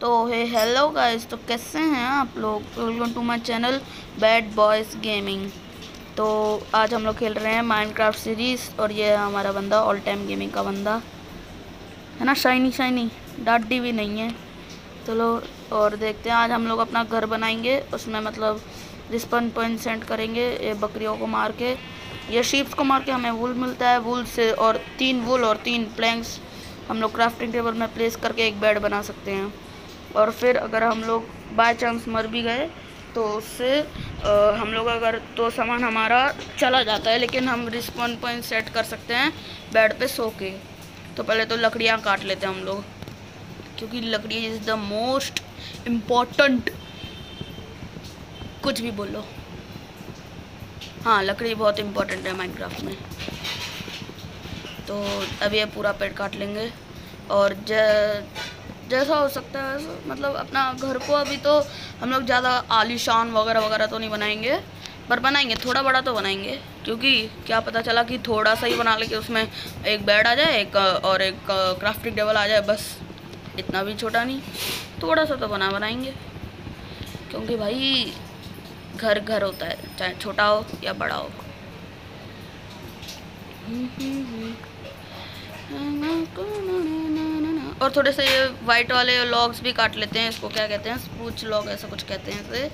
तो हे hello guys तो कैसे हैं आप लोग? Welcome to my channel bad boys gaming तो आज हम लोग खेल रहे हैं माइनक्राफ्ट सीरीज़ और ये है हमारा बंदा ऑल टाइम गेमिंग का बंदा. है ना शाइनी शाइनी डाडी भी नहीं है. चलो, और देखते हैं, आज हम लोग अपना घर बनाएँगे. उसमें मतलब रिस्पन पॉइंट सेंड करेंगे, ये बकरियों को मार के, या शीप्स को मार के हमें वूल मिलता है वूल से, और तीन वूल और तीन प्लैंक्स हम लोग क्राफ्टिंग टेबल में प्लेस करके एक बेड बना सकते हैं. और फिर अगर हम लोग बाय चांस मर भी गए तो उससे हम लोग अगर तो सामान हमारा चला जाता है, लेकिन हम रिस्पॉन पॉइंट सेट कर सकते हैं बेड पे सो के। तो पहले तो लकड़ियाँ काट लेते हैं हम लोग, क्योंकि लकड़ी इज़ द मोस्ट इंपॉर्टेंट कुछ भी बोलो। हाँ लकड़ी बहुत इम्पोर्टेंट है माइनक्राफ्ट में। तो अभी ये पूरा पेड़ काट लेंगे, और जैसा हो सकता है वैसा मतलब अपना घर को अभी तो हम लोग ज़्यादा आलीशान वगैरह वगैरह तो नहीं बनाएँगे पर बनाएँगे थोड़ा बड़ा तो बनाएँगे क्योंकि क्या पता चला कि थोड़ा सा ही बना लेके उसमें एक बेड आ जाए एक और एक क्राफ्टिंग टेबल आ जाए बस इतना भी छोटा नहीं थोड़ा सा तो बना बनाएँगे क्योंकि भाई घर घर होता है चाहे छोटा हो या बड़ा हो हम्म, हम्म, हम्म। और थोड़े से ये वाइट वाले लॉग्स भी काट लेते हैं, इसको क्या कहते हैं? स्पूच लॉग ऐसा कुछ कहते हैं इसे।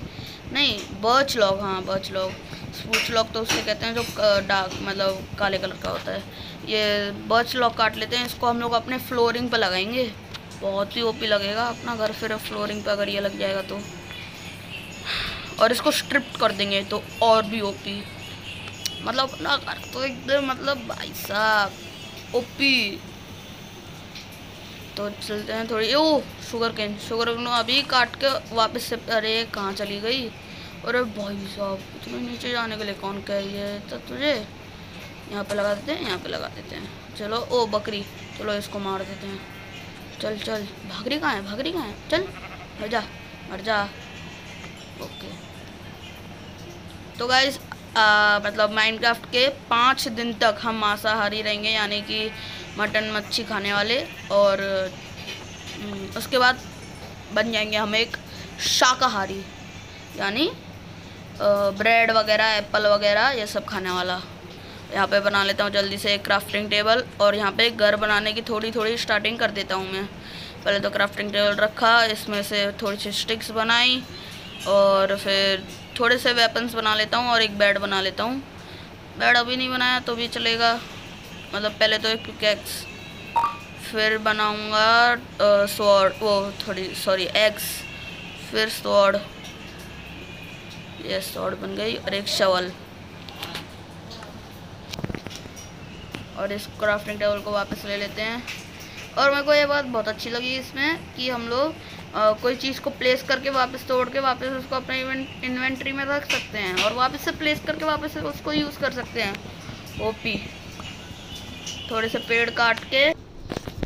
नहीं बर्च लॉग हाँ बर्च लॉग स्पूच लॉग तो उससे कहते हैं जो डार्क मतलब काले कलर का होता है। ये बर्च लॉग काट लेते हैं, इसको हम लोग अपने फ्लोरिंग पर लगाएँगे। बहुत ही ओपी लगेगा अपना घर, फिर फ्लोरिंग पर अगर ये लग जाएगा तो। और इसको स्ट्रिप्ट कर देंगे तो और भी ओपी मतलब अपना घर तो एकदम मतलब भाई साहब ओपी तो चलते हैं थोड़ी। ओ शुगर कैन शुगर कैन अभी काट के वापस से, अरे, कहाँ चली गई? अरे भाई साहब, इतने नीचे जाने के लिए कौन कह रही है तो तुझे। यहाँ पे लगा देते हैं, यहाँ पे लगा देते हैं। चलो, ओ, बकरी। चलो, इसको मार देते हैं। चल चल। भागरी कहाँ है? भागरी कहाँ है? चल, मर जा मर जा। ओके। तो गाइज़ मतलब माइनक्राफ्ट के पाँच दिन तक हम मांसाहारी रहेंगे, यानी कि मटन मच्छी खाने वाले और उसके बाद बन जाएँगे हम एक शाकाहारी, यानी ब्रेड वगैरह एप्पल वगैरह, ये सब खाने वाला। यहाँ पे बना लेता हूँ जल्दी से एक क्राफ्टिंग टेबल और यहाँ पे घर बनाने की थोड़ी थोड़ी स्टार्टिंग कर देता हूँ मैं। पहले तो क्राफ्टिंग टेबल रखा, इसमें से थोड़ी सी स्टिक्स बनाई और फिर थोड़े से वेपन्स बना लेता हूँ और एक बेड बना लेता हूँ। बेड अभी नहीं बनाया तो भी चलेगा। मतलब पहले तो एक पिकेक्स फिर बनाऊँगा स्वॉर्ड वो थोड़ी सॉरी एग्स फिर स्वॉर्ड ये स्वॉर्ड बन गई और एक शवल और इस क्राफ्टिंग टेबल को वापस ले लेते हैं। और मेरे को ये बात बहुत अच्छी लगी इसमें कि हम लोग कोई चीज़ को प्लेस करके वापस तोड़ के वापस उसको अपने इन्वेंट्री में रख सकते हैं और वापस से प्लेस करके वापस उसको यूज़ कर सकते हैं। ओपी थोड़े से पेड़ काट के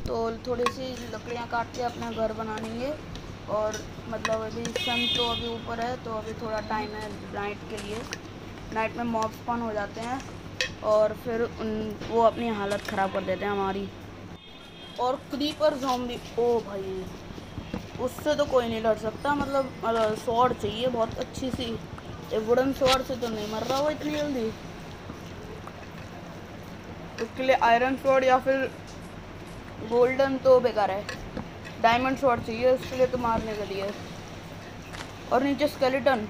तो थोड़ी सी लकड़ियाँ काट के अपना घर बना लेंगे और मतलब अभी सन तो अभी ऊपर है तो अभी थोड़ा टाइम है नाइट के लिए। नाइट में मॉब स्पन हो जाते हैं और फिर उन, वो अपनी हालत ख़राब कर देते हैं हमारी। और क्रीपर जॉम्बी ओ भाई। उससे तो कोई नहीं लड़ सकता। मतलब मतलब स्वॉर्ड चाहिए बहुत अच्छी सी। वुडन स्वॉर्ड से तो नहीं मर रहा वो इतनी जल्दी। उसके लिए आयरन शॉर्ट या फिर गोल्डन तो बेकार है। डायमंड शॉर्ट चाहिए, उसके लिए तो मारने के लिए। और नीचे स्केलेटन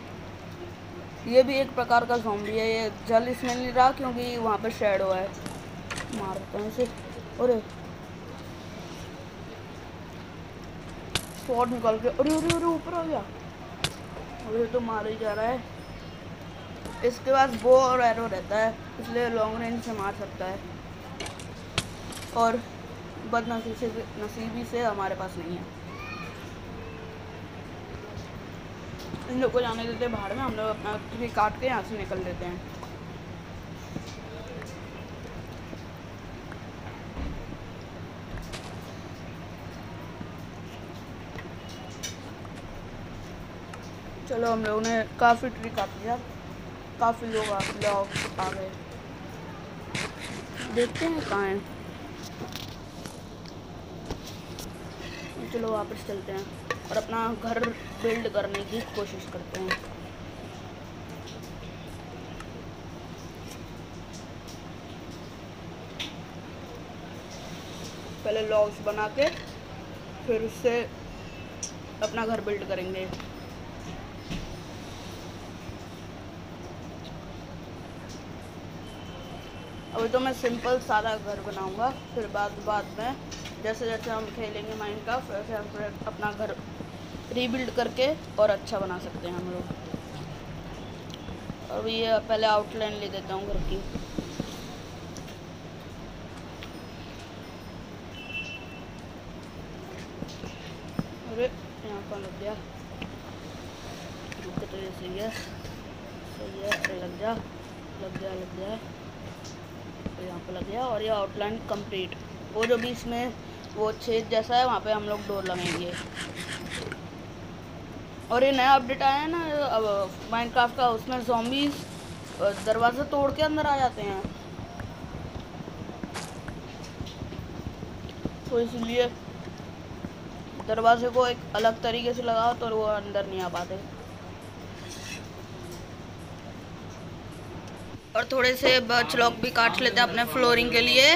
ये भी एक प्रकार का जॉम्बी है, ये जल इसमें नहीं रहा क्योंकि वहाँ पे शेडो है। मारते हैं इसे अरे! शॉर्ट निकाल के, अरे अरे अरे, ऊपर आ गया। अरे तो मार ही जा रहा है। इसके पास बो और एरो रहता है, इसलिए लॉन्ग रेंज से मार सकता है। और बदनसीबी से, नसीबी से हमारे पास नहीं है। इन लोग को जाने देते हैं बाहर में, हम लोग अपना काट के यहाँ से निकल लेते हैं। चलो हम लोगों ने काफ़ी ट्री काट लिया काफ़ी लोग आ गए। देखते हैं कहाँ हैं। चलो वापस चलते हैं और अपना घर बिल्ड करने की कोशिश करते हैं। पहले लॉग्स बना के फिर उससे अपना घर बिल्ड करेंगे। अभी तो मैं सिंपल सारा घर बनाऊँगा, फिर बाद बाद में जैसे जैसे हम खेलेंगे माइंड का वैसे हम अपना घर रीबिल्ड करके और अच्छा बना सकते हैं हम लोग। और ये पहले आउटलाइन ले देता हूँ घर की। अरे, यहाँ पर लग गया? तो सही है। सही है, लग जा, लग गया लग गया तो यहाँ पे लग गया और ये आउटलाइन कंप्लीट वो जो बीच में वो छेद जैसा है, वहाँ पे हम लोग डोर लगाएँगे। और ये नया अपडेट आया है ना अब माइनक्राफ्ट का, उसमें जॉम्बीज दरवाज़ा तोड़ के अंदर आ जाते हैं। तो इसलिए दरवाजे को एक अलग तरीके से लगाओ तो वो अंदर नहीं आ पाते। और थोड़े से बर्च लॉक भी काट लेते हैं अपने फ्लोरिंग के लिए।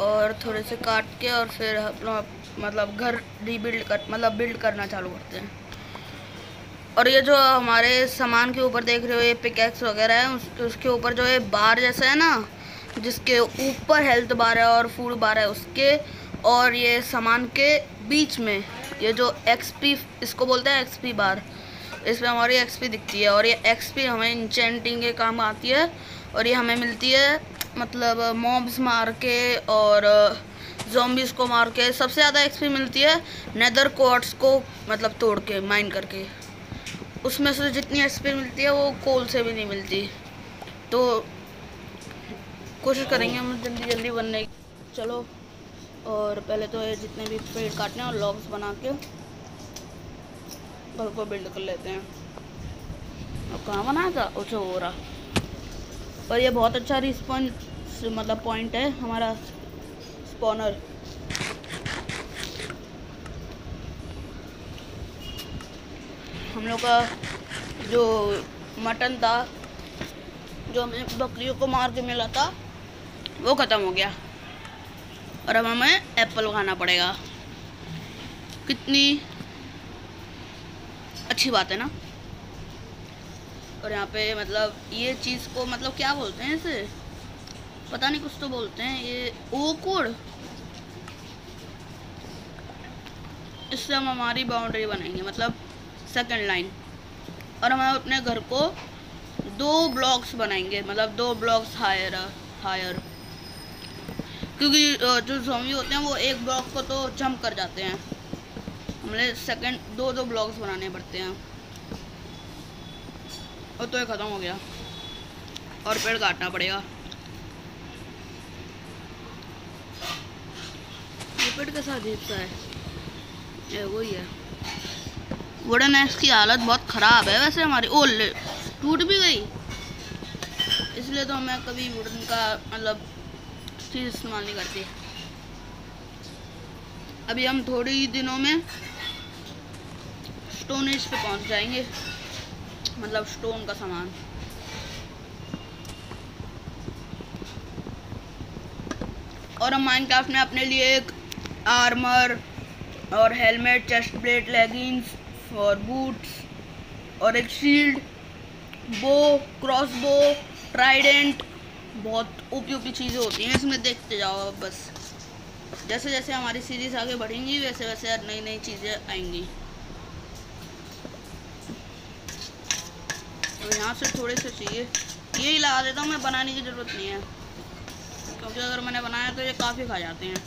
और थोड़े से काट के और फिर अपना मतलब घर रीबिल्ड कर मतलब बिल्ड करना चालू करते हैं। और ये जो हमारे सामान के ऊपर देख रहे हो ये पिकेक्स वगैरह है उस, उसके ऊपर जो है बार जैसा है ना जिसके ऊपर हेल्थ बार है और फ़ूड बार है उसके और ये सामान के बीच में ये जो एक्सपी इसको बोलते हैं एक्सपी बार इसमें हमारी एक्सपी दिखती है और ये एक्सपी हमें इंचेंटिंग के काम आती है और ये हमें मिलती है मतलब मॉब्स मार के और जोम्बिस को मार के। सबसे ज़्यादा एक्सपी मिलती है नेदर कोर्ट्स को मतलब तोड़ के माइन करके। उसमें से जितनी एक्सपी मिलती है वो कोल से भी नहीं मिलती। तो कोशिश करेंगे हम जल्दी जल्दी बनने की। चलो, और पहले तो ये जितने भी पेड़ काटने और लॉग्स बना के घर को बिल्ड कर लेते हैं। और कहाँ बनाया था? हो रहा। और ये बहुत अच्छा रिस्पॉन्स मतलब पॉइंट है, हमारा स्पॉनर हम लोग का जो मटन था, जो हमें बकरियों को मार के मिला था, वो ख़त्म हो गया। और अब हमें एप्पल खाना पड़ेगा। कितनी अच्छी बात है ना। और यहाँ पे मतलब ये चीज़ को मतलब क्या बोलते हैं इसे? पता नहीं कुछ तो बोलते हैं, ये ओकुड़ इससे हम हमारी बाउंड्री बनाएँगे मतलब सेकंड लाइन और हम अपने घर को दो ब्लॉक्स बनाएँगे मतलब दो ब्लॉक्स हायर हायर क्योंकि जो जोमी होते हैं, वो एक ब्लॉक को तो जंप कर जाते हैं। हमें सेकंड दो दो ब्लॉग्स बनाने पड़ते हैं। और तो ये ख़त्म हो गया। और पेड़ काटना पड़ेगा। ये पेड़ कैसा अजीब सा है? ये वही है। वुडन एक्स की हालत बहुत ख़राब है वैसे हमारी। ओ टूट भी गई। इसलिए तो मैं कभी वुडन का मतलब चीज़ इस्तेमाल नहीं करती। अभी हम थोड़ी ही दिनों में स्टोन एज पे पहुँच जाएँगे। मतलब स्टोन का सामान। और हम माइनक्राफ्ट में अपने लिए एक आर्मर और हेलमेट चेस्ट प्लेट लेगिंग्स और बूट्स और एक शील्ड बो क्रॉस बो ट्राइडेंट बहुत ऊपी ऊपी चीज़ें होती हैं। इसमें देखते जाओ आप बस। जैसे जैसे हमारी सीरीज़ आगे बढ़ेंगी वैसे वैसे नई नई चीज़ें आएँगी। तो यहाँ से थोड़े से चाहिए। यही लगा देता हूँ मैं बनाने की ज़रूरत नहीं है। क्योंकि अगर मैंने बनाया तो ये काफ़ी खा जाते हैं।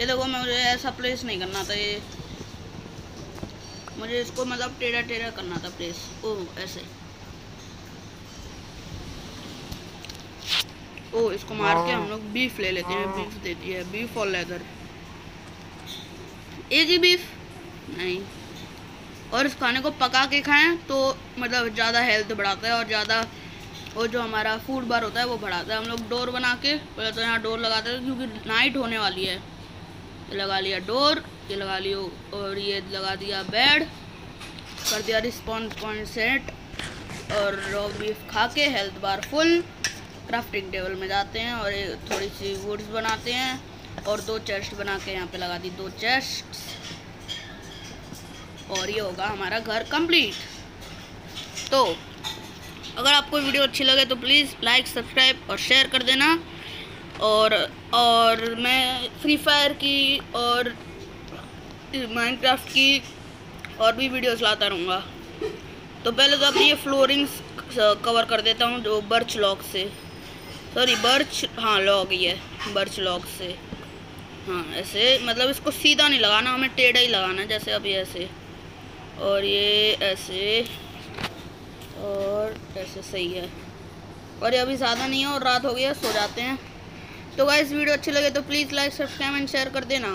ये देखो मैं मुझे ऐसा प्लेस नहीं करना था ये। मुझे इसको मतलब टेढ़ा टेढ़ा करना था प्लेस ओह ऐसे। ओ इसको मार के हम लोग बीफ ले लेते हैं। बीफ देती है। बीफ और लेदर एक ही बीफ नहीं। और इस खाने को पका के खाएँ तो मतलब ज़्यादा हेल्थ बढ़ाता है और ज़्यादा वो जो हमारा फ़ूड बार होता है वो बढ़ाता है। हम लोग डोर बना के, पहले तो यहाँ डोर लगाते हैं क्योंकि नाइट होने वाली है। ये लगा लिया डोर, ये लगा लियो और ये लगा दिया बेड कर दिया रिस्पॉन्स पॉइंट सेट और रॉ बीफ खा के health bar full crafting table में जाते हैं और थोड़ी सी वुड्स बनाते हैं और दो चेस्ट बना के यहाँ पे लगा दी, दो चेस्ट और ये होगा हमारा घर कंप्लीट तो अगर आपको वीडियो अच्छी लगे तो प्लीज़ लाइक सब्सक्राइब और शेयर कर देना. और और मैं फ्री फायर की और माइनक्राफ्ट की और भी वीडियोस लाता रहूँगा. तो पहले तो अपनी ये फ्लोरिंग्स कवर कर देता हूँ जो बर्च लॉक से. सॉरी बर्च हाँ लॉग ही है बर्च लॉग से. हाँ ऐसे मतलब इसको सीधा नहीं लगाना, हमें टेढ़ा ही लगाना जैसे अभी ऐसे. और ये ऐसे, और ऐसे सही है। और ये अभी ज़्यादा नहीं है और रात हो गई है, सो जाते हैं। तो गाइस वीडियो अच्छी लगे तो please like subscribe and share कर देना।